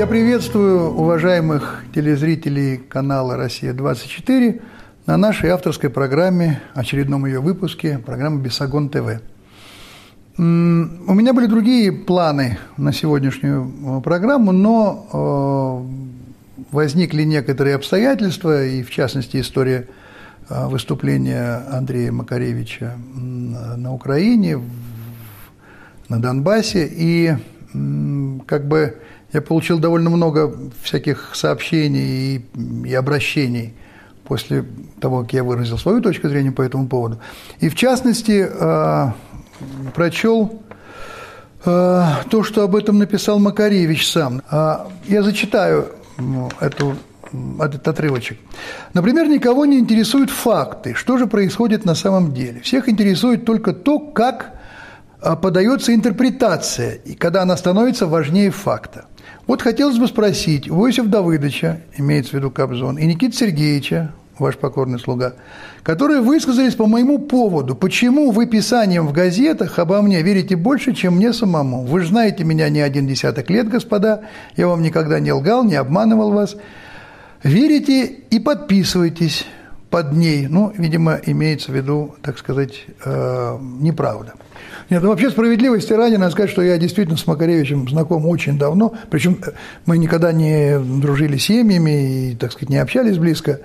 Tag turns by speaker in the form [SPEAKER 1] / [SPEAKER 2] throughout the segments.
[SPEAKER 1] Я приветствую уважаемых телезрителей канала «Россия-24» на нашей авторской программе, очередном ее выпуске, программы «Бесогон ТВ». У меня были другие планы на сегодняшнюю э, программу, но э, возникли некоторые обстоятельства, и в частности история э, выступления Андрея Макаревича на Украине, на Донбассе, и как бы я получил довольно много всяких сообщений и, и обращений после того, как я выразил свою точку зрения по этому поводу. И в частности, э, прочел э, то, что об этом написал Макаревич сам. Э, я зачитаю эту этот отрывочек. Например, никого не интересуют факты, что же происходит на самом деле. Всех интересует только то, как подается интерпретация, и когда она становится важнее факта. Вот хотелось бы спросить Иосифа Давыдовича, имеется в виду Кобзон, и Никиты Сергеевича, ваш покорный слуга, которые высказались по моему поводу, почему вы писанием в газетах обо мне верите больше, чем мне самому. Вы же знаете меня не один десяток лет, господа, я вам никогда не лгал, не обманывал вас. Верите и подписывайтесь под ней. Ну, видимо, имеется в виду, так сказать, э, неправда. Нет, ну вообще справедливости ради надо сказать, что я действительно с Макаревичем знаком очень давно, причем э, мы никогда не дружили семьями и, так сказать, не общались близко,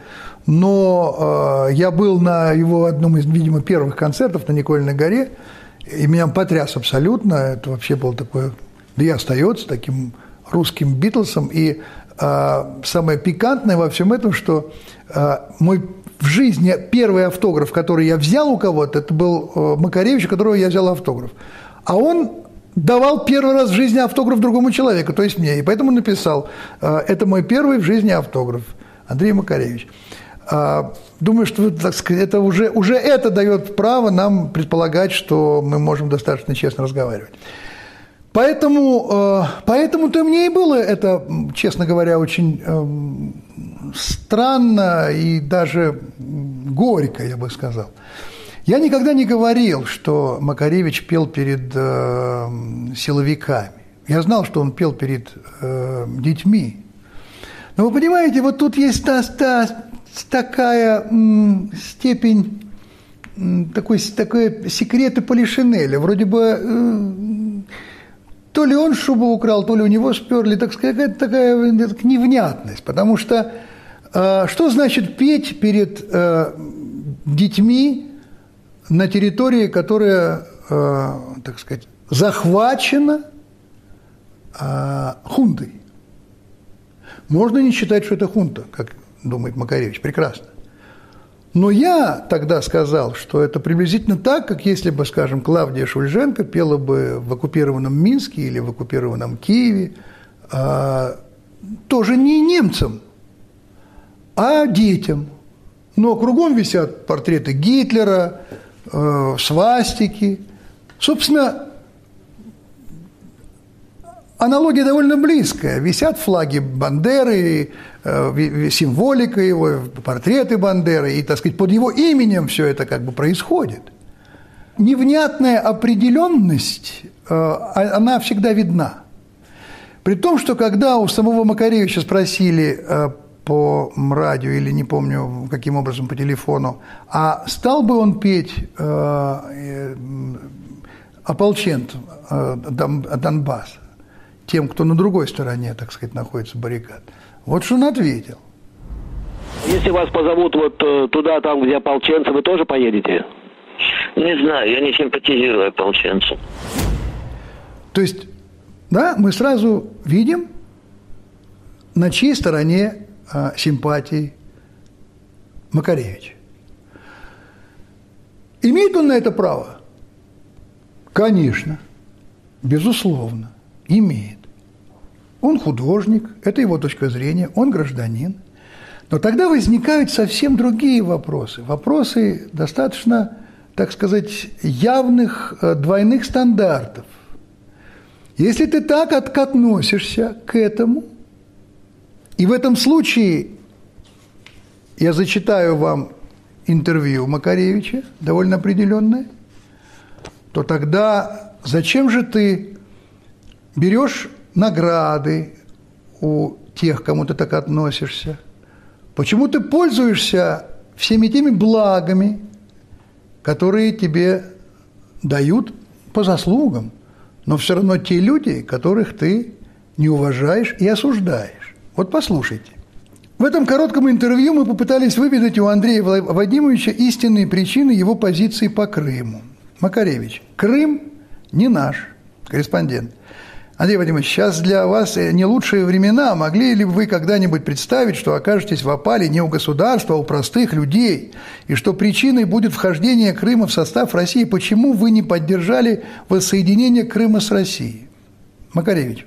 [SPEAKER 1] но э, я был на его одном из, видимо, первых концертов на Никольной горе, и меня потряс абсолютно, это вообще было такое, да и остается таким русским Битлсом, и э, самое пикантное во всем этом, что э, мой в жизни первый автограф, который я взял у кого-то, это был э, Макаревич, у которого я взял автограф. А он давал первый раз в жизни автограф другому человеку, то есть мне. И поэтому написал, э, это мой первый в жизни автограф, Андрей Макаревич. А, думаю, что так сказать, это уже, уже это дает право нам предполагать, что мы можем достаточно честно разговаривать. Поэтому, э, поэтому-то мне и было это, честно говоря, очень эм, странно и даже горько, я бы сказал. Я никогда не говорил, что Макаревич пел перед э, силовиками. Я знал, что он пел перед э, детьми. Но вы понимаете, вот тут есть та, та, такая м, степень, м, такой, такой секреты Полишинеля. Вроде бы э, то ли он шубу украл, то ли у него сперли, так сказать, такая невнятность. Потому что что значит петь перед э, детьми на территории, которая, э, так сказать, захвачена э, хунтой? Можно не считать, что это хунта, как думает Макаревич, прекрасно. Но я тогда сказал, что это приблизительно так, как если бы, скажем, Клавдия Шульженко пела бы в оккупированном Минске или в оккупированном Киеве, тоже не немцам, а детям. Но кругом висят портреты Гитлера, э, свастики. Собственно, аналогия довольно близкая. Висят флаги Бандеры, э, символика его, портреты Бандеры, и, так сказать, под его именем все это как бы происходит. Невнятная определенность, э, а, она всегда видна. При том, что когда у самого Макаревича спросили э, по радио или не помню каким образом по телефону, а стал бы он петь э, э, ополченцам э, Донбасса, тем, кто на другой стороне, так сказать, находится баррикад. Вот что он ответил.
[SPEAKER 2] Если вас позовут вот э, туда, там, где ополченцы, вы тоже поедете?
[SPEAKER 3] Не знаю, я не симпатизирую ополченцам.
[SPEAKER 1] То есть, да, мы сразу видим, на чьей стороне симпатий Макаревич. Имеет он на это право? Конечно, безусловно, имеет. Он художник, это его точка зрения, он гражданин. Но тогда возникают совсем другие вопросы. Вопросы достаточно, так сказать, явных э, двойных стандартов. Если ты так относишься к этому – и в этом случае я зачитаю вам интервью Макаревича, довольно определенное, то тогда зачем же ты берешь награды у тех, кому ты так относишься? Почему ты пользуешься всеми теми благами, которые тебе дают по заслугам, но все равно те люди, которых ты не уважаешь и осуждаешь. Вот послушайте. В этом коротком интервью мы попытались выведать у Андрея Вадимовича истинные причины его позиции по Крыму. Макаревич, Крым не наш, корреспондент. Андрей Вадимович, сейчас для вас не лучшие времена. Могли ли вы когда-нибудь представить, что окажетесь в опале не у государства, а у простых людей, и что причиной будет вхождение Крыма в состав России? Почему вы не поддержали воссоединение Крыма с Россией? Макаревич,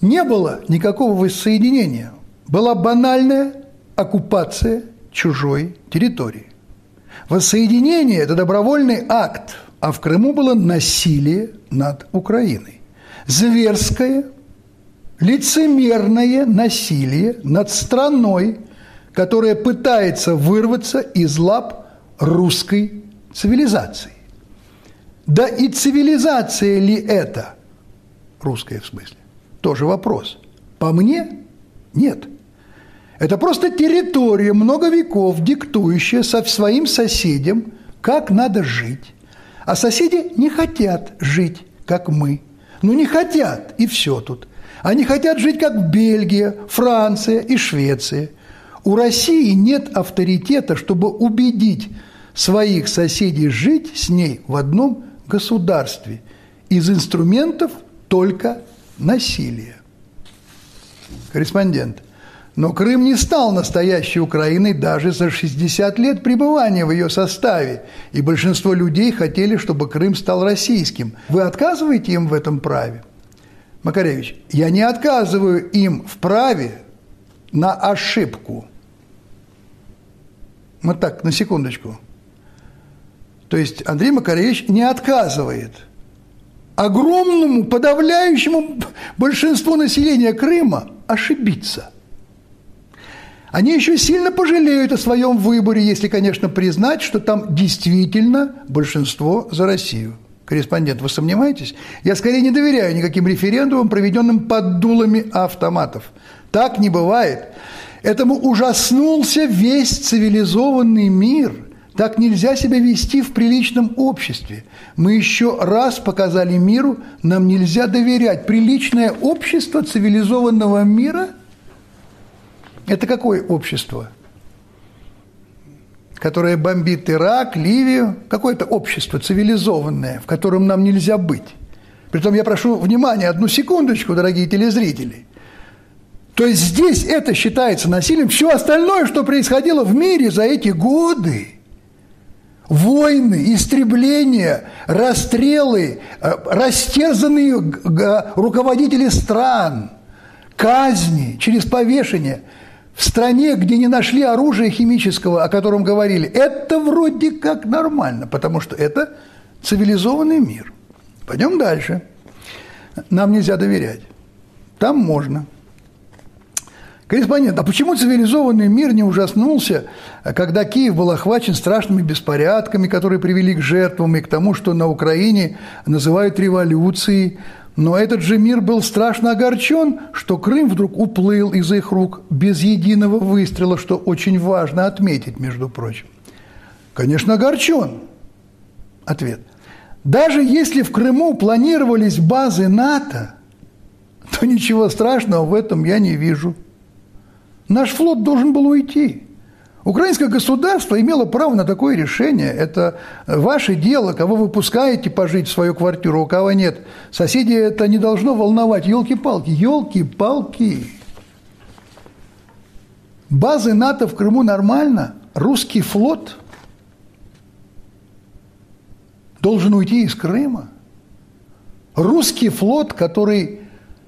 [SPEAKER 1] не было никакого воссоединения была банальная оккупация чужой территории. Воссоединение – это добровольный акт, а в Крыму было насилие над Украиной. Зверское, лицемерное насилие над страной, которая пытается вырваться из лап русской цивилизации. Да и цивилизация ли это? Русская в смысле. Тоже вопрос. По мне – нет – это просто территория много веков, диктующая со своим соседям, как надо жить. А соседи не хотят жить, как мы. Ну, не хотят, и все тут. Они хотят жить, как Бельгия, Франция и Швеция. У России нет авторитета, чтобы убедить своих соседей жить с ней в одном государстве. Из инструментов только насилие. Корреспондент. Но Крым не стал настоящей Украиной даже за 60 лет пребывания в ее составе, и большинство людей хотели, чтобы Крым стал российским. Вы отказываете им в этом праве? Макаревич, я не отказываю им в праве на ошибку. Вот так, на секундочку. То есть Андрей Макаревич не отказывает огромному, подавляющему большинству населения Крыма ошибиться – они еще сильно пожалеют о своем выборе, если, конечно, признать, что там действительно большинство за Россию. Корреспондент, вы сомневаетесь? Я скорее не доверяю никаким референдумам, проведенным под дулами автоматов. Так не бывает. Этому ужаснулся весь цивилизованный мир. Так нельзя себя вести в приличном обществе. Мы еще раз показали миру, нам нельзя доверять. Приличное общество цивилизованного мира – это какое общество? Которое бомбит Ирак, Ливию. Какое-то общество цивилизованное, в котором нам нельзя быть. Притом я прошу внимания, одну секундочку, дорогие телезрители. То есть здесь это считается насилием. Все остальное, что происходило в мире за эти годы, войны, истребления, расстрелы, э, растерзанные руководители стран, казни через повешение – в стране, где не нашли оружия химического, о котором говорили, это вроде как нормально, потому что это цивилизованный мир. Пойдем дальше. Нам нельзя доверять. Там можно. Корреспондент, а почему цивилизованный мир не ужаснулся, когда Киев был охвачен страшными беспорядками, которые привели к жертвам и к тому, что на Украине называют революцией, но этот же мир был страшно огорчен, что Крым вдруг уплыл из их рук без единого выстрела, что очень важно отметить, между прочим. Конечно, огорчен. Ответ. Даже если в Крыму планировались базы НАТО, то ничего страшного в этом я не вижу. Наш флот должен был уйти. Украинское государство имело право на такое решение. Это ваше дело, кого вы пускаете пожить в свою квартиру, у кого нет. Соседи это не должно волновать. Елки-палки, елки-палки. Базы НАТО в Крыму нормально. Русский флот должен уйти из Крыма. Русский флот, который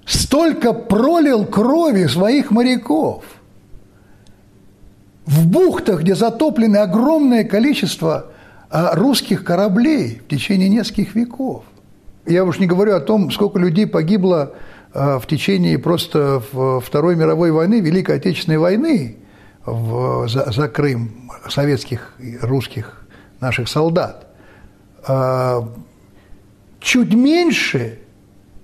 [SPEAKER 1] столько пролил крови своих моряков – в бухтах, где затоплены огромное количество а, русских кораблей в течение нескольких веков. Я уж не говорю о том, сколько людей погибло а, в течение просто Второй мировой войны, Великой Отечественной войны в, за, за Крым советских русских наших солдат. А, чуть меньше,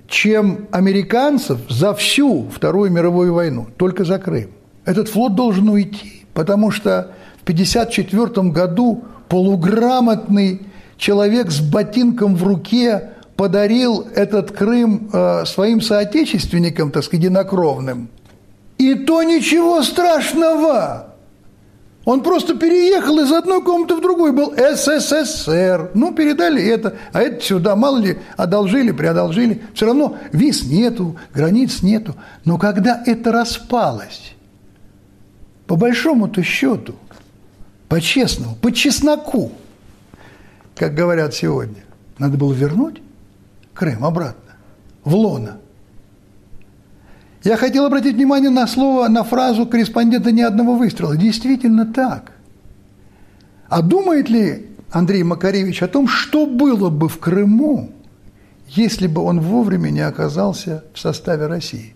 [SPEAKER 1] чем американцев за всю Вторую мировую войну, только за Крым. Этот флот должен уйти, потому что в 1954 году полуграмотный человек с ботинком в руке подарил этот Крым э, своим соотечественникам, так сказать, единокровным. И то ничего страшного. Он просто переехал из одной комнаты в другую, был СССР. Ну, передали это, а это сюда, мало ли, одолжили, приодолжили. Все равно виз нету, границ нету. Но когда это распалось, по большому-то счету, по-честному, по чесноку, как говорят сегодня, надо было вернуть Крым обратно, в лоно. Я хотел обратить внимание на слово, на фразу корреспондента ни одного выстрела. Действительно так. А думает ли Андрей Макаревич о том, что было бы в Крыму, если бы он вовремя не оказался в составе России?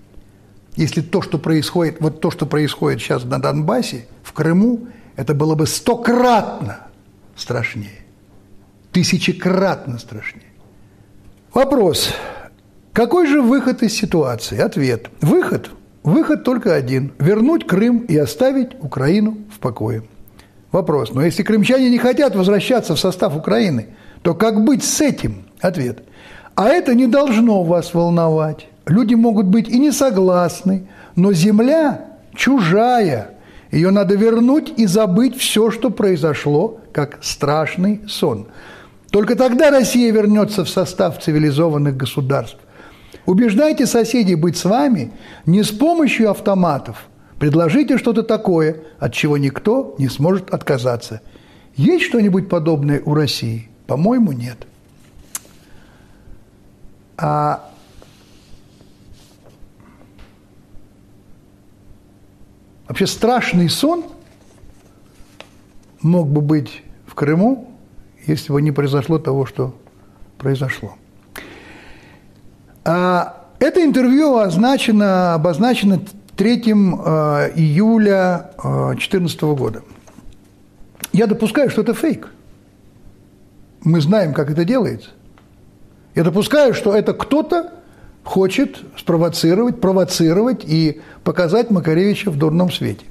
[SPEAKER 1] Если то, что происходит, вот то, что происходит сейчас на Донбассе, в Крыму, это было бы стократно страшнее, тысячекратно страшнее. Вопрос. Какой же выход из ситуации? Ответ. Выход. Выход только один. Вернуть Крым и оставить Украину в покое. Вопрос. Но если крымчане не хотят возвращаться в состав Украины, то как быть с этим? Ответ. А это не должно вас волновать. Люди могут быть и не согласны, но земля чужая. Ее надо вернуть и забыть все, что произошло, как страшный сон. Только тогда Россия вернется в состав цивилизованных государств. Убеждайте соседей быть с вами не с помощью автоматов. Предложите что-то такое, от чего никто не сможет отказаться. Есть что-нибудь подобное у России? По-моему, нет. А вообще страшный сон мог бы быть в Крыму, если бы не произошло того, что произошло. А это интервью означено, обозначено 3 э, июля 2014 э, года. Я допускаю, что это фейк. Мы знаем, как это делается. Я допускаю, что это кто-то хочет спровоцировать, провоцировать и показать Макаревича в дурном свете.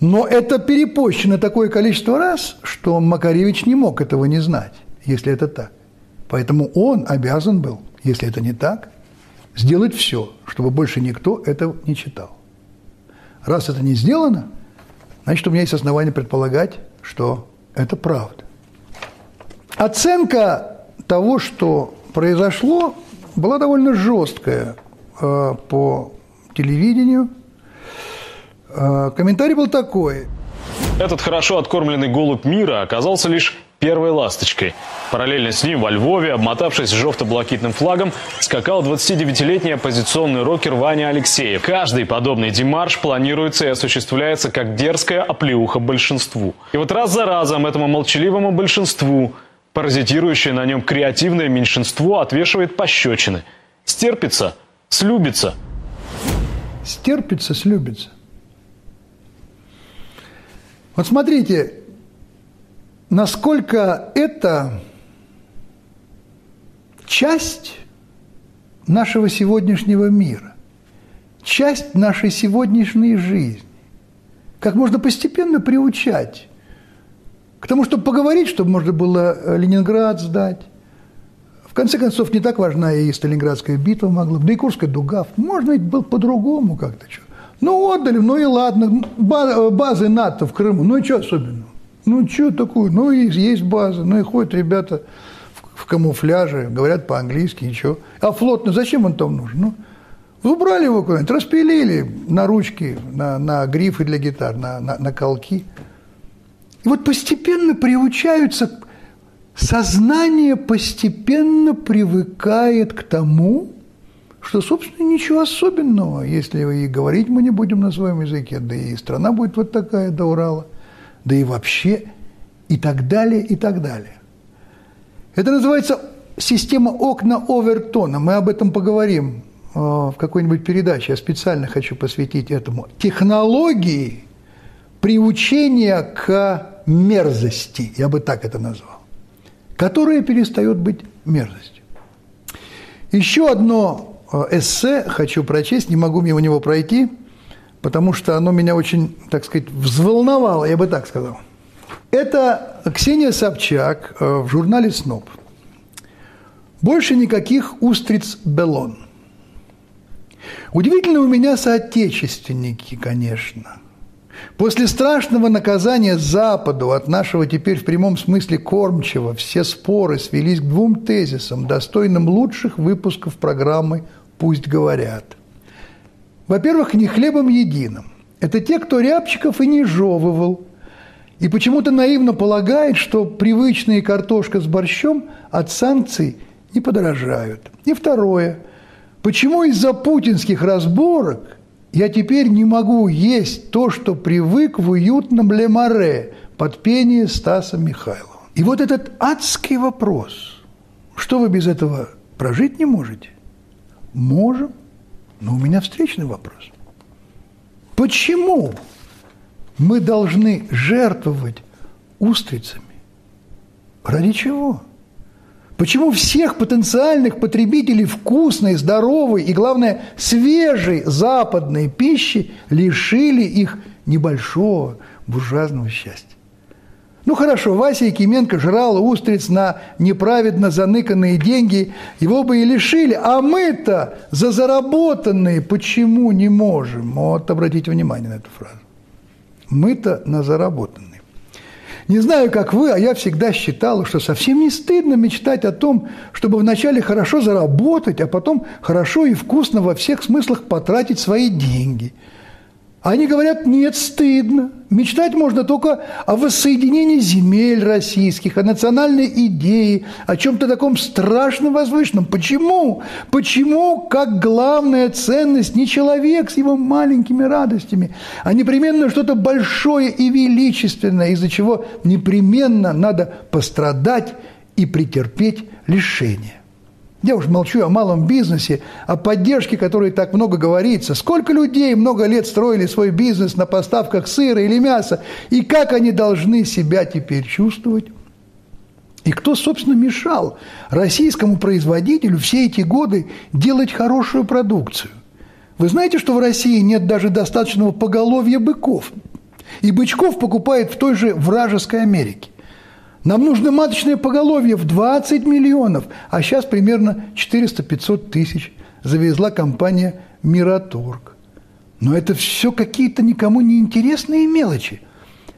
[SPEAKER 1] Но это перепощено такое количество раз, что Макаревич не мог этого не знать, если это так. Поэтому он обязан был если это не так, сделать все, чтобы больше никто этого не читал. Раз это не сделано, значит, у меня есть основания предполагать, что это правда. Оценка того, что произошло, была довольно жесткая э, по телевидению. Э, комментарий был такой.
[SPEAKER 4] Этот хорошо откормленный голубь мира оказался лишь первой ласточкой. Параллельно с ним во Львове, обмотавшись желто-блакитным флагом, скакал 29-летний оппозиционный рокер Ваня Алексеев. Каждый подобный демарш планируется и осуществляется как дерзкая оплеуха большинству. И вот раз за разом этому молчаливому большинству, паразитирующее на нем креативное меньшинство, отвешивает пощечины. Стерпится, слюбится.
[SPEAKER 1] Стерпится, слюбится. Вот смотрите, насколько это часть нашего сегодняшнего мира, часть нашей сегодняшней жизни. Как можно постепенно приучать к тому, чтобы поговорить, чтобы можно было э, Ленинград сдать. В конце концов, не так важна и Сталинградская битва могла, да и Курская дуга. Можно ведь было по-другому как-то. Ну, отдали, ну и ладно. Э, базы НАТО в Крыму, ну и что особенного? Ну, что такое? Ну, и есть база, ну и ходят ребята в, в камуфляже, говорят по-английски, ничего. А флот, ну зачем он там нужен? Ну, убрали его куда-нибудь, распилили на ручки, на, на грифы для гитар, на, на, на колки. И вот постепенно приучаются, сознание постепенно привыкает к тому, что, собственно, ничего особенного, если и говорить мы не будем на своем языке, да и страна будет вот такая до Урала – да и вообще, и так далее, и так далее. Это называется система окна Овертона. Мы об этом поговорим э, в какой-нибудь передаче. Я специально хочу посвятить этому. Технологии приучения к мерзости, я бы так это назвал, которая перестает быть мерзостью. Еще одно э, эссе хочу прочесть, не могу мимо него пройти, потому что оно меня очень, так сказать, взволновало, я бы так сказал. Это Ксения Собчак э, в журнале «Сноб». Больше никаких устриц Белон. Удивительно у меня соотечественники, конечно. После страшного наказания Западу от нашего теперь в прямом смысле кормчего все споры свелись к двум тезисам, достойным лучших выпусков программы «Пусть говорят». Во-первых, не хлебом единым. Это те, кто рябчиков и не жевывал, и почему-то наивно полагает, что привычные картошка с борщом от санкций – не подорожают. И второе. Почему из-за путинских разборок я теперь не могу есть то, что привык в уютном Лемаре под пение Стаса Михайлова? И вот этот адский вопрос. Что вы без этого прожить не можете? Можем, но у меня встречный вопрос. Почему мы должны жертвовать устрицами? Ради чего? Почему всех потенциальных потребителей вкусной, здоровой и, главное, свежей западной пищи лишили их небольшого буржуазного счастья? Ну хорошо, Вася Якименко жрал устриц на неправедно заныканные деньги, его бы и лишили, а мы-то за заработанные почему не можем? Вот обратите внимание на эту фразу. Мы-то на заработанные. Не знаю, как вы, а я всегда считала, что совсем не стыдно мечтать о том, чтобы вначале хорошо заработать, а потом хорошо и вкусно во всех смыслах потратить свои деньги – они говорят, нет, стыдно. Мечтать можно только о воссоединении земель российских, о национальной идее, о чем-то таком страшном возвышенном. Почему? Почему, как главная ценность, не человек с его маленькими радостями, а непременно что-то большое и величественное, из-за чего непременно надо пострадать и претерпеть лишение? Я уж молчу о малом бизнесе, о поддержке, которой так много говорится. Сколько людей много лет строили свой бизнес на поставках сыра или мяса, и как они должны себя теперь чувствовать? И кто, собственно, мешал российскому производителю все эти годы делать хорошую продукцию? Вы знаете, что в России нет даже достаточного поголовья быков, и бычков покупают в той же вражеской Америке. Нам нужно маточное поголовье в 20 миллионов, а сейчас примерно 400-500 тысяч завезла компания «Мираторг». Но это все какие-то никому не интересные мелочи.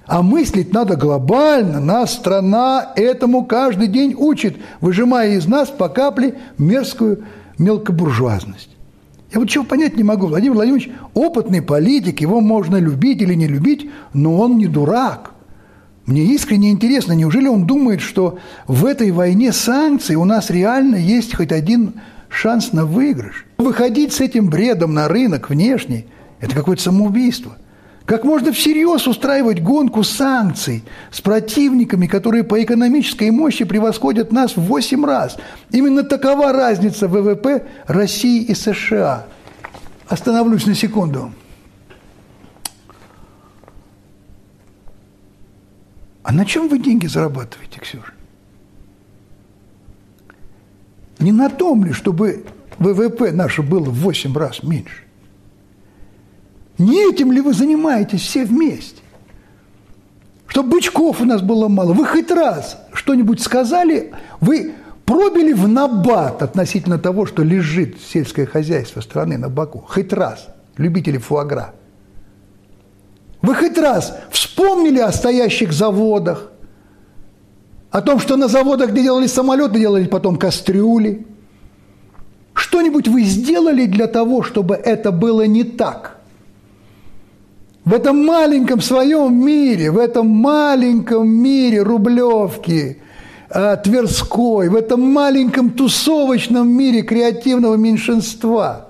[SPEAKER 1] А мыслить надо глобально. Нас страна этому каждый день учит, выжимая из нас по капле мерзкую мелкобуржуазность. Я вот чего понять не могу. Владимир Владимирович опытный политик, его можно любить или не любить, но он не дурак – мне искренне интересно, неужели он думает, что в этой войне санкций у нас реально есть хоть один шанс на выигрыш? Выходить с этим бредом на рынок внешний – это какое-то самоубийство. Как можно всерьез устраивать гонку санкций с противниками, которые по экономической мощи превосходят нас в 8 раз? Именно такова разница ВВП России и США. Остановлюсь на секунду. А на чем вы деньги зарабатываете, Ксюша? Не на том ли, чтобы ВВП наше было в 8 раз меньше? Не этим ли вы занимаетесь все вместе? Чтобы бычков у нас было мало. Вы хоть раз что-нибудь сказали, вы пробили в набат относительно того, что лежит сельское хозяйство страны на боку. Хоть раз, любители фуагра – вы хоть раз вспомнили о стоящих заводах, о том, что на заводах, где делали самолеты, делали потом кастрюли? Что-нибудь вы сделали для того, чтобы это было не так? В этом маленьком своем мире, в этом маленьком мире Рублевки, э, Тверской, в этом маленьком тусовочном мире креативного меньшинства –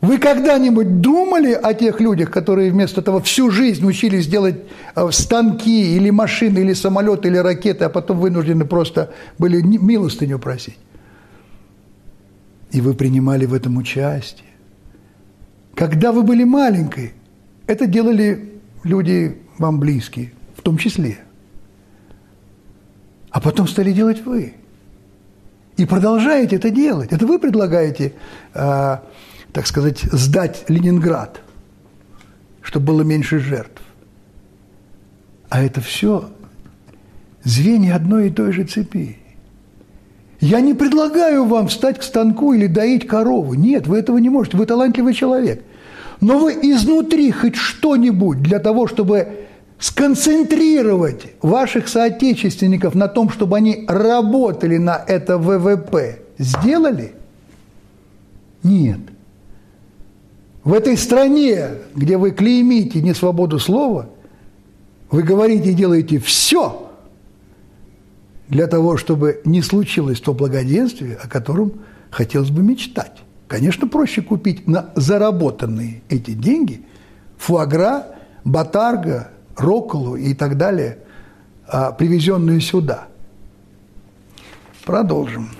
[SPEAKER 1] вы когда-нибудь думали о тех людях, которые вместо того всю жизнь учились делать э, станки или машины, или самолеты, или ракеты, а потом вынуждены просто были милостыню просить? И вы принимали в этом участие. Когда вы были маленькой, это делали люди вам близкие, в том числе. А потом стали делать вы. И продолжаете это делать. Это вы предлагаете, э, так сказать, сдать Ленинград, чтобы было меньше жертв. А это все звенья одной и той же цепи. Я не предлагаю вам встать к станку или доить корову. Нет, вы этого не можете. Вы талантливый человек. Но вы изнутри хоть что-нибудь для того, чтобы сконцентрировать ваших соотечественников на том, чтобы они работали на это ВВП, сделали? Нет. В этой стране, где вы клеймите несвободу слова, вы говорите и делаете все – для того, чтобы не случилось то благоденствие, о котором хотелось бы мечтать. Конечно, проще купить на заработанные эти деньги фуагра, батарга, роколу и так далее, а, привезенные сюда. Продолжим.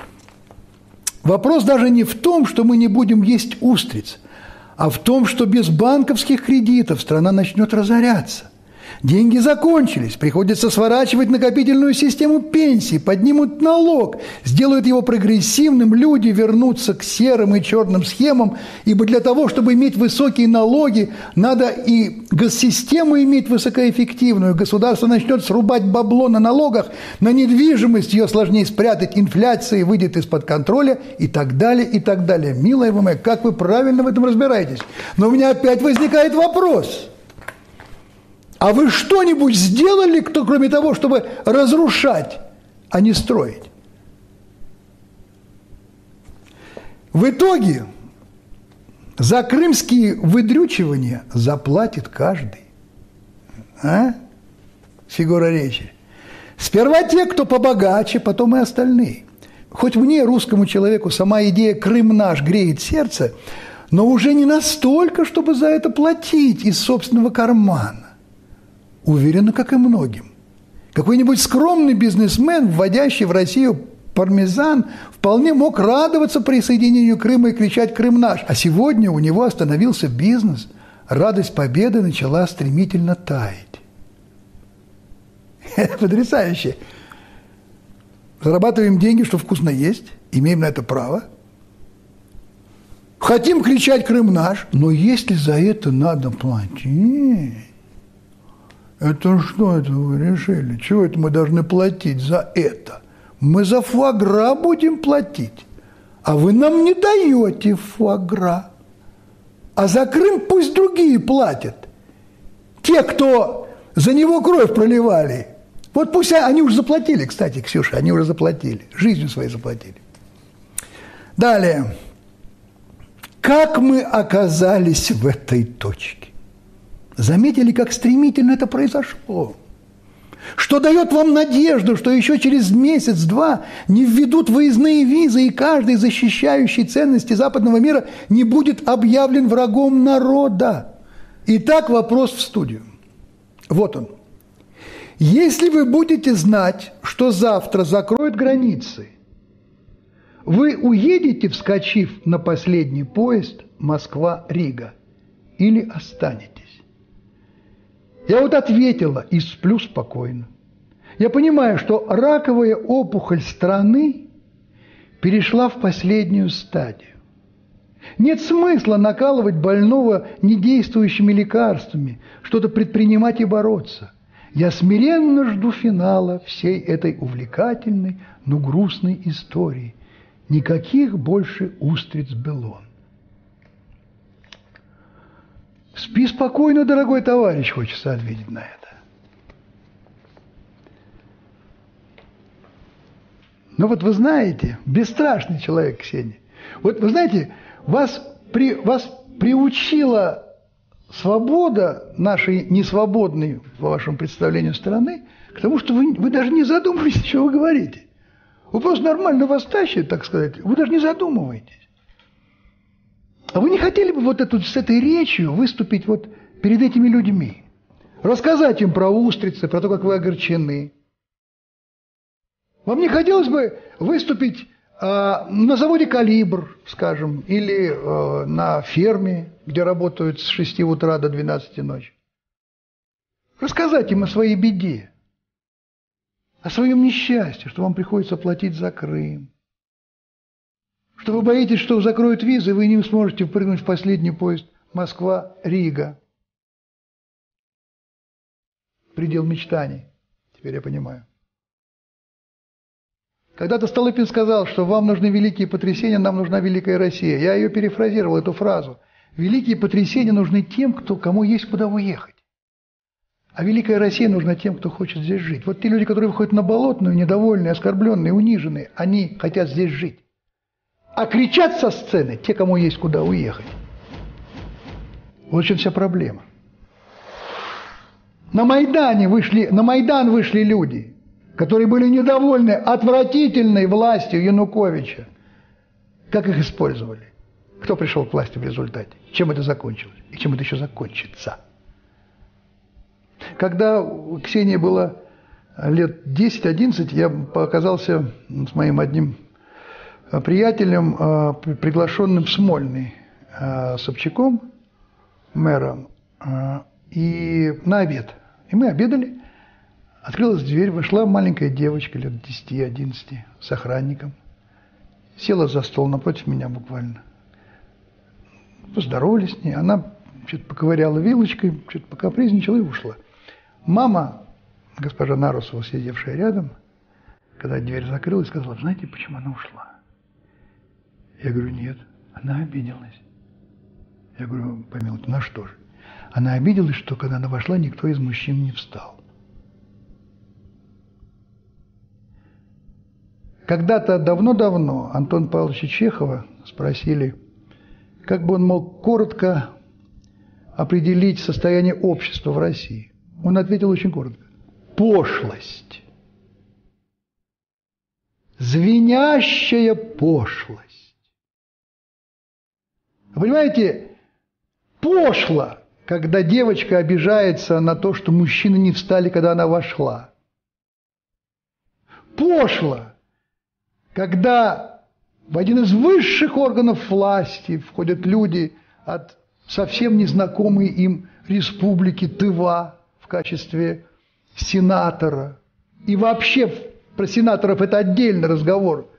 [SPEAKER 1] Вопрос даже не в том, что мы не будем есть устриц, а в том, что без банковских кредитов страна начнет разоряться. Деньги закончились, приходится сворачивать накопительную систему пенсий, поднимут налог, сделают его прогрессивным, люди вернутся к серым и черным схемам, ибо для того, чтобы иметь высокие налоги, надо и госсистему иметь высокоэффективную. Государство начнет срубать бабло на налогах, на недвижимость ее сложнее спрятать, инфляция выйдет из-под контроля и так далее, и так далее. Милая вы моя, как вы правильно в этом разбираетесь? Но у меня опять возникает вопрос – а вы что-нибудь сделали, кто, кроме того, чтобы разрушать, а не строить? В итоге за крымские выдрючивания заплатит каждый. А? Фигура речи. Сперва те, кто побогаче, потом и остальные. Хоть мне, русскому человеку, сама идея «Крым наш» греет сердце, но уже не настолько, чтобы за это платить из собственного кармана. Уверенно, как и многим. Какой-нибудь скромный бизнесмен, вводящий в Россию пармезан, вполне мог радоваться присоединению Крыма и кричать «Крым наш». А сегодня у него остановился бизнес. Радость победы начала стремительно таять. Это потрясающе. Зарабатываем деньги, что вкусно есть, имеем на это право. Хотим кричать «Крым наш», но если за это надо платить, это что это вы решили? Чего это мы должны платить за это? Мы за фуагра будем платить, а вы нам не даете фуагра. А за Крым пусть другие платят. Те, кто за него кровь проливали. Вот пусть они уже заплатили, кстати, Ксюша, они уже заплатили. Жизнью своей заплатили. Далее. Как мы оказались в этой точке? Заметили, как стремительно это произошло? Что дает вам надежду, что еще через месяц-два не введут выездные визы, и каждый, защищающий ценности западного мира, не будет объявлен врагом народа. Итак, вопрос в студию. Вот он. Если вы будете знать, что завтра закроют границы, вы уедете, вскочив на последний поезд Москва-Рига, или останетесь? Я вот ответила и сплю спокойно. Я понимаю, что раковая опухоль страны перешла в последнюю стадию. Нет смысла накалывать больного недействующими лекарствами, что-то предпринимать и бороться. Я смиренно жду финала всей этой увлекательной, но грустной истории. Никаких больше устриц Белон. Спи спокойно, дорогой товарищ, хочется ответить на это. Но вот вы знаете, бесстрашный человек, Ксения. Вот вы знаете, вас, при, вас приучила свобода нашей несвободной, по вашему представлению, страны, к тому, что вы, вы даже не задумываетесь, что вы говорите. Вы просто нормально вас тащит, так сказать, вы даже не задумываетесь. А вы не хотели бы вот эту, с этой речью выступить вот перед этими людьми? Рассказать им про устрицы, про то, как вы огорчены. Вам не хотелось бы выступить э, на заводе «Калибр», скажем, или э, на ферме, где работают с 6 утра до 12 ночи? Рассказать им о своей беде, о своем несчастье, что вам приходится платить за Крым, что вы боитесь, что закроют визы, и вы не сможете впрыгнуть в последний поезд Москва-Рига. Предел мечтаний. Теперь я понимаю. Когда-то Столыпин сказал, что вам нужны великие потрясения, нам нужна великая Россия. Я ее перефразировал, эту фразу. Великие потрясения нужны тем, кто, кому есть куда уехать. А великая Россия нужна тем, кто хочет здесь жить. Вот те люди, которые выходят на болотную, недовольные, оскорбленные, униженные, они хотят здесь жить. А кричат со сцены те, кому есть куда уехать. Вот в чем вся проблема. На Майдане вышли, на Майдан вышли люди, которые были недовольны отвратительной властью Януковича. Как их использовали? Кто пришел к власти в результате? Чем это закончилось? И чем это еще закончится? Когда Ксении было лет 10-11, я оказался с моим одним приятелем, а, приглашенным в Смольный а, Собчаком, мэром, и на обед. И мы обедали. Открылась дверь, вошла маленькая девочка лет 10-11 с охранником. Села за стол напротив меня буквально. Поздоровались с ней. Она что-то поковыряла вилочкой, что-то покапризничала и ушла. Мама, госпожа Нарусова, сидевшая рядом, когда дверь закрылась, сказала, знаете, почему она ушла? Я говорю, нет, она обиделась. Я говорю, помилуйте, на что же? Она обиделась, что когда она вошла, никто из мужчин не встал. Когда-то давно-давно Антон Павловича Чехова спросили, как бы он мог коротко определить состояние общества в России. Он ответил очень коротко. Пошлость. Звенящая пошлость. Понимаете, пошло, когда девочка обижается на то, что мужчины не встали, когда она вошла. Пошло, когда в один из высших органов власти входят люди от совсем незнакомой им республики Тыва, в качестве сенатора. И вообще про сенаторов это отдельный разговор.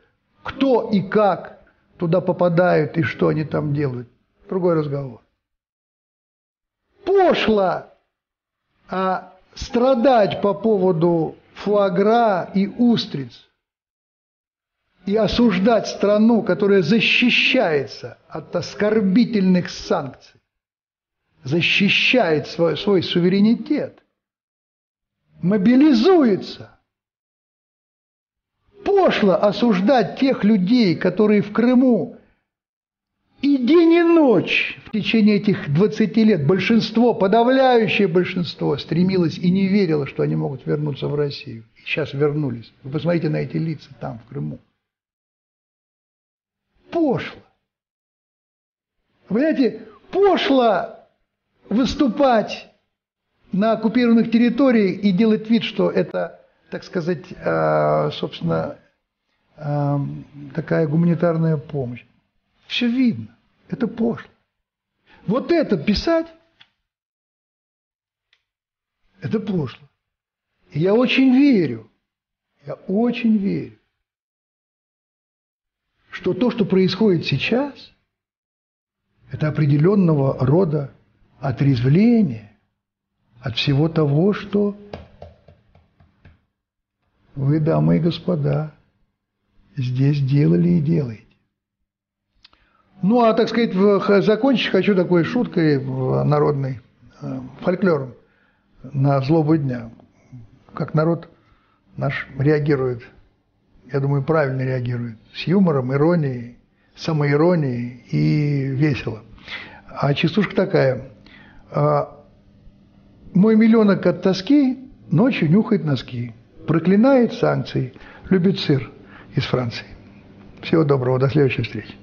[SPEAKER 1] Кто и как туда попадают и что они там делают. Другой разговор. Пошло а страдать по поводу фуагра и устриц и осуждать страну, которая защищается от оскорбительных санкций защищает свой, свой суверенитет, мобилизуется. Пошло осуждать тех людей, которые в Крыму и день и ночь в течение этих 20 лет большинство, подавляющее большинство стремилось и не верило, что они могут вернуться в Россию. И сейчас вернулись. Вы посмотрите на эти лица там, в Крыму. Пошло. Вы знаете, пошло выступать на оккупированных территориях и делать вид, что это, так сказать, э, собственно, э, такая гуманитарная помощь. Все видно, это пошло. Вот это писать, это пошло. И я очень верю, я очень верю, что то, что происходит сейчас, это определенного рода отрезвление от всего того, что вы, дамы и господа, здесь делали и делаете. Ну, а, так сказать, закончить хочу такой шуткой народной, э, фольклором на злобу дня. Как народ наш реагирует, я думаю, правильно реагирует. С юмором, иронией, самоиронией и весело. А частушка такая – а, мой миллионок от тоски ночью нюхает носки, проклинает санкции, любит сыр из Франции. Всего доброго, до следующей встречи.